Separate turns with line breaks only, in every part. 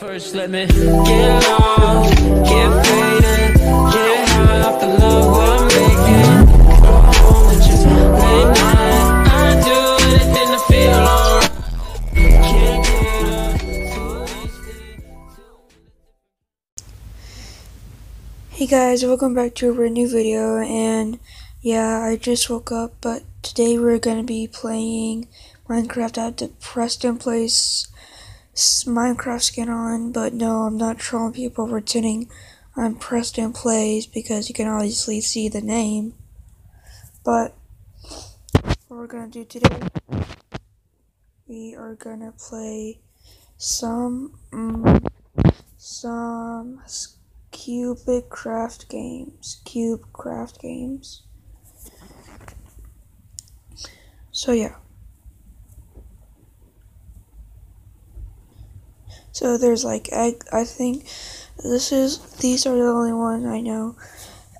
First, let me get lost, get faded, get high off the love we're making. Go home with you late night. I do anything to feel alright.
Hey guys, welcome back to a brand new video and yeah, I just woke up but today we're gonna be playing Minecraft. Had to Preston Plays Minecraft skin on, but no, I'm not trolling people pretending I'm Preston Plays because you can obviously see the name. But what we're gonna do today, we are gonna play some mm, some Cubic Craft Games. Cube Craft Games. So yeah. So there's like egg I think this is these are the only ones I know.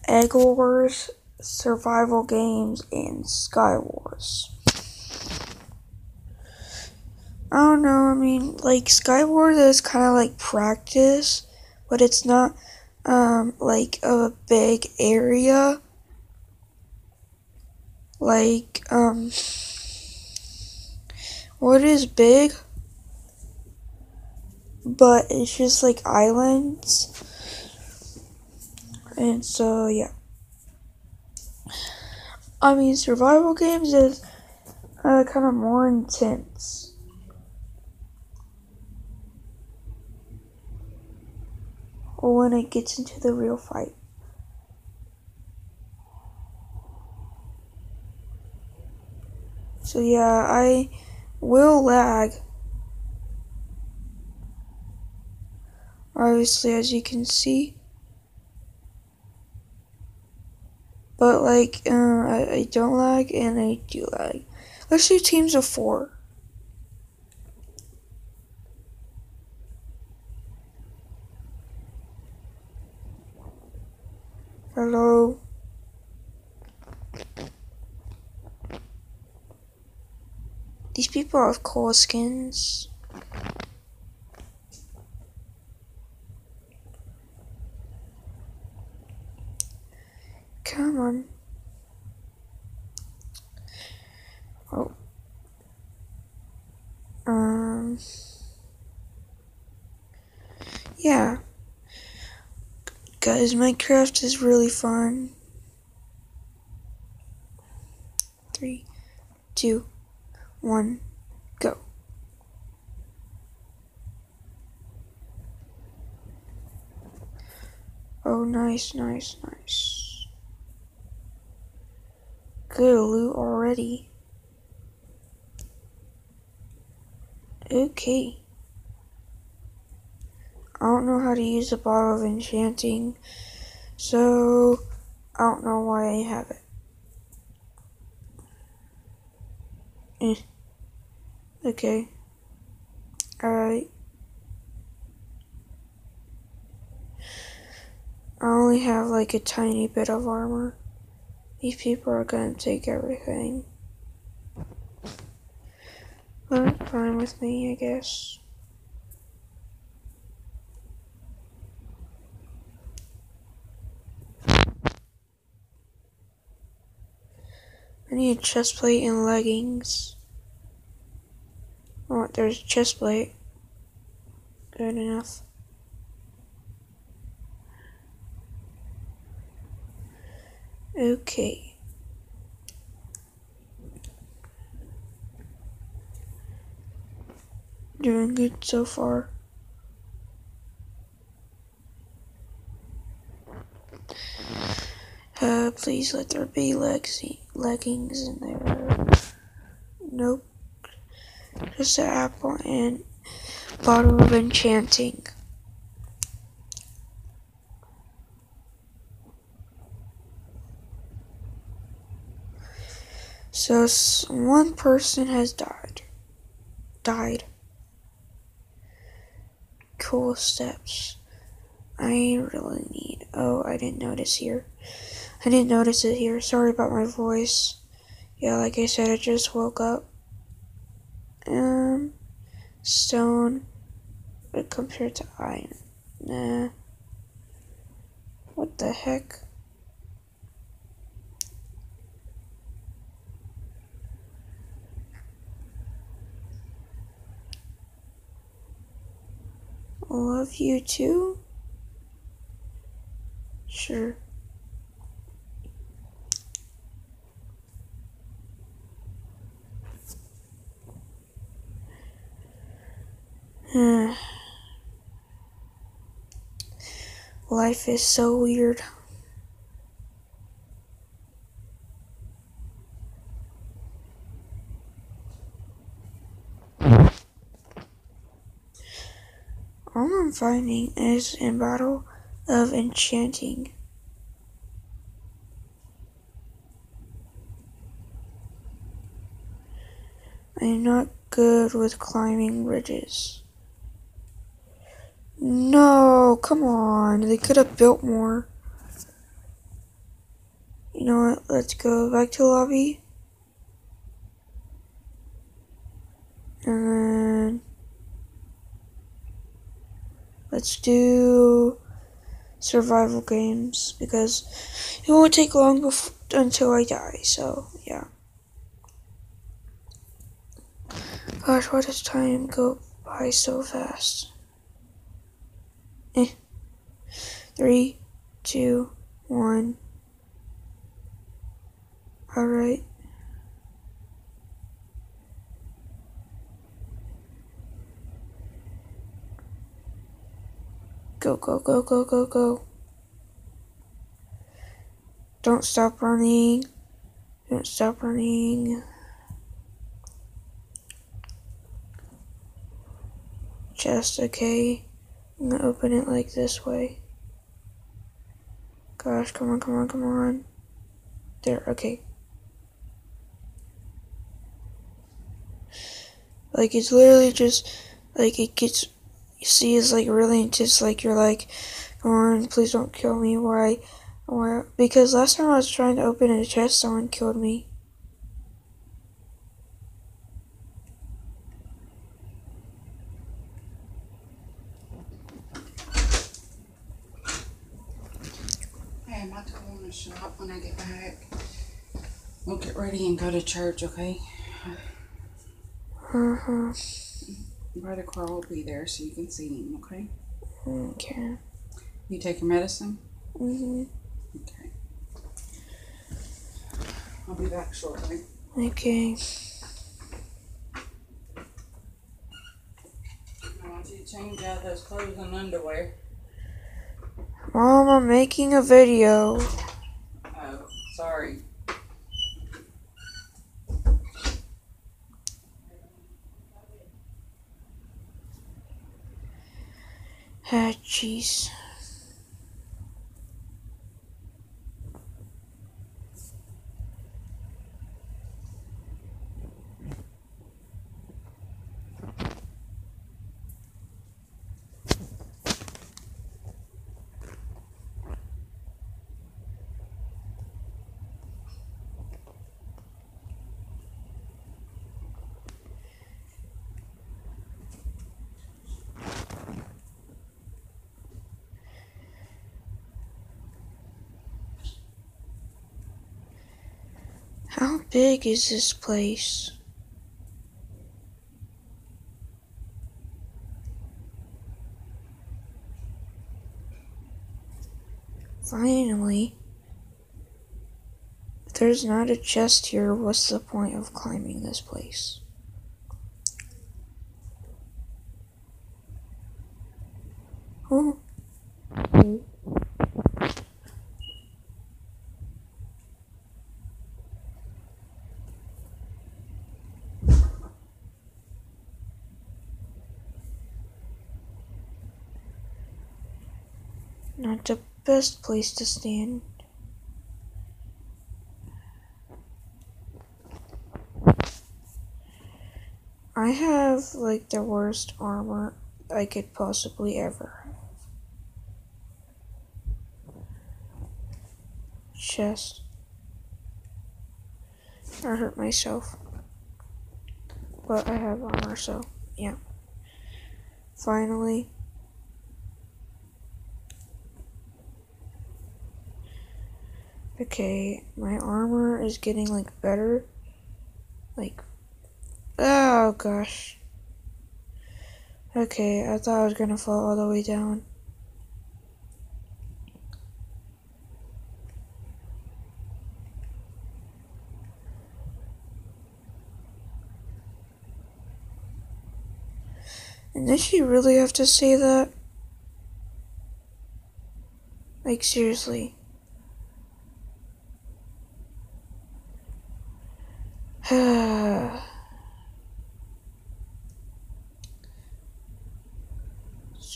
Egg Wars, Survival Games, and Sky Wars. I don't know, I mean like Sky Wars is kinda like practice, but it's not um, like a big area like um what is big but it's just like islands and so yeah I mean survival games is uh, kind of more intense or when it gets into the real fight. So yeah, I will lag. Obviously, as you can see. But like, uh, I, I don't lag and I do lag. Let's do teams of four. Hello. These people have cool skins. Come on. Oh. Um. Yeah. Guys, Minecraft is really fun. Three, two, one, go. Oh, nice, nice, nice. Good loot already. Okay. I don't know how to use a bottle of enchanting, so I don't know why I have it. Eh. Okay. Alright. I only have like a tiny bit of armor. These people are gonna take everything. But fine with me, I guess. I need a chest plate and leggings. Oh, there's a chest plate. Good enough. Okay. Doing good so far. Uh, please let there be legs leggings in there. Nope. Just an apple and bottle of enchanting. So one person has died. Died. Cool steps. I really need. Oh, I didn't notice here. I didn't notice it here. Sorry about my voice. Yeah, like I said, I just woke up. Um, stone, compared to iron, nah. What the heck? Love you too? Sure. Life is so weird. All I'm finding is a bottle of enchanting. I'm not good with climbing ridges. No, come on. They could have built more. You know what? Let's go back to lobby. And let's do survival games because it won't take long before, until I die. So, yeah. Gosh, why does time go by so fast? Eh. Three, two, one. Alright. Go, go, go, go, go, go. Don't stop running. Don't stop running. Chest, okay. I'm gonna open it like this way. Gosh, come on, come on, come on. There, okay. Like, it's literally just, like, it gets you see is like really intense. Like you're like, come on, please don't kill me. Why? Why? Because last time I was trying to open a chest, someone killed me.
Hey, I'm about to go in the shop when I get back. We'll get ready and go to church, okay?
Uh
Carl will be there so you can see him, okay?
Okay.
You take your medicine?
Mhm.
Okay. I'll be back shortly.
Okay.
I want you to change out those clothes and underwear.
Mom, I'm making a video.
Oh, sorry.
Ah, jeez. How big is this place? Finally. If there's not a chest here, what's the point of climbing this place? Oh. Not the best place to stand. I have like the worst armor I could possibly ever have. Chest. I hurt myself. But I have armor, so yeah. Finally. Okay, my armor is getting like better. Like, oh gosh. Okay, I thought I was gonna fall all the way down. And did she really have to say that? Like, seriously.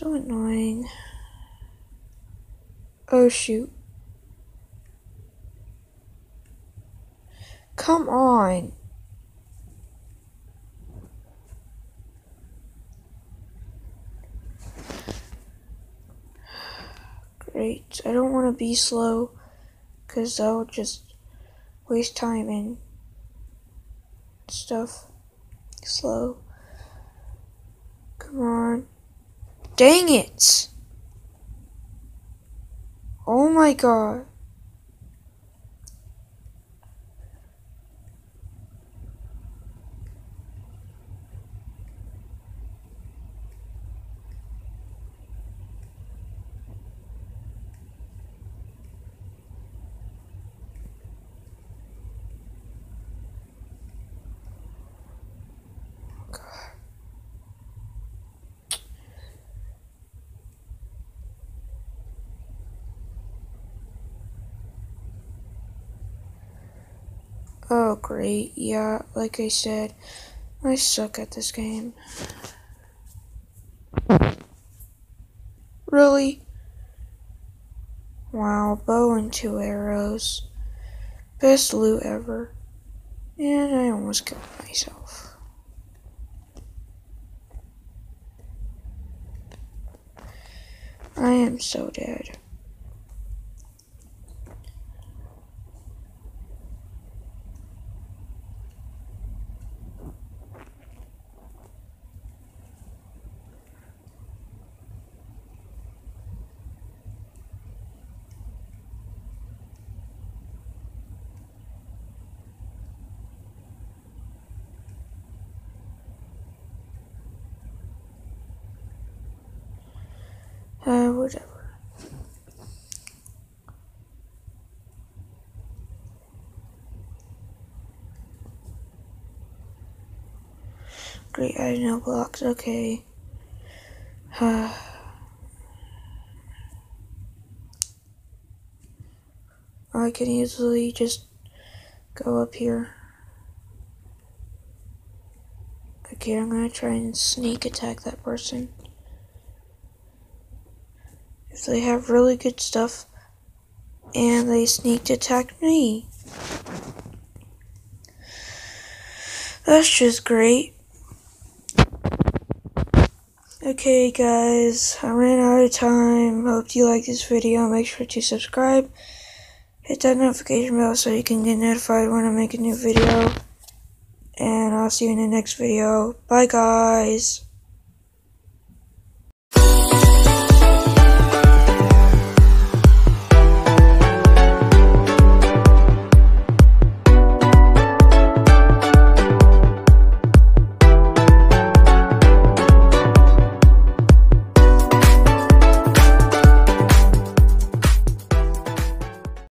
so annoying. Shoot. Come on. Great. I don't want to be slow because would just waste time and stuff. Slow. Come on. Dang it! Oh my god. Oh, great. Yeah, like I said, I suck at this game. Really? Wow, bow and two arrows. Best loot ever. And I almost killed myself. I am so dead. Uh, whatever. Great, I know blocks, okay. Uh, I can easily just go up here. Okay, I'm gonna try and sneak attack that person. If they have really good stuff and they sneak attack me. That's just great. Okay guys, I ran out of time. Hope you like this video. Make sure to subscribe. Hit that notification bell so you can get notified when I make a new video. And I'll see you in the next video. Bye guys.